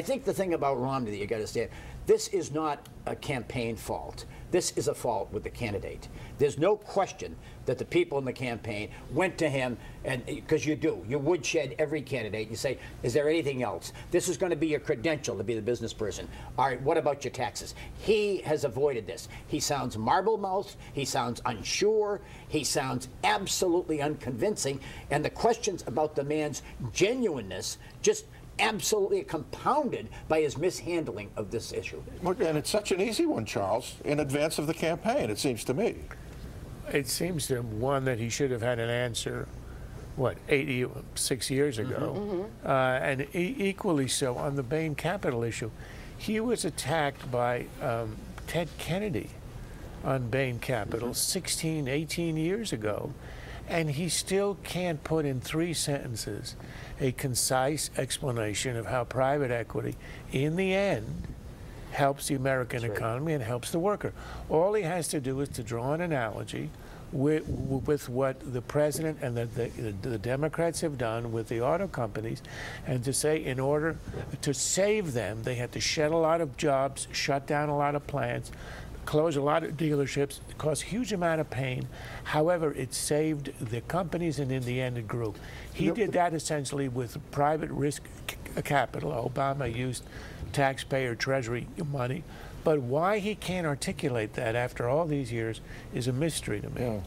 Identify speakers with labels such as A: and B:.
A: I think the thing about Romney that you got to understand, this is not a campaign fault. This is a fault with the candidate. There's no question that the people in the campaign went to him, and eh, because you do, you woodshed every candidate. You say, "Is there anything else? This is going to be your credential to be the business person." All right, what about your taxes? He has avoided this. He sounds marble-mouthed. He sounds unsure. He sounds absolutely unconvincing. And the questions about the man's genuineness just absolutely compounded by his mishandling of this issue.
B: And it's such an easy one, Charles, in advance of the campaign, it seems to me.
C: It seems to him, one, that he should have had an answer, what, 86 years ago. Uh, and e- equally so on the Bain Capital issue. He was attacked by um, Ted Kennedy on Bain Capital 16, 18 years ago. And he still can't put in three sentences a concise explanation of how private equity, in the end, helps the American economy and helps the worker. All he has to do is to draw an analogy with, with what the president and the, the, the Democrats have done with the auto companies, and to say in order to save them, they had to shed a lot of jobs, shut down a lot of plants, close a lot of dealerships, it caused a huge amount of pain. However, it saved the companies, and in the end, it grew. He did that essentially with private risk c- capital. Obama used taxpayer treasury money. But why he can't articulate that after all these years is a mystery to me.
B: Yeah.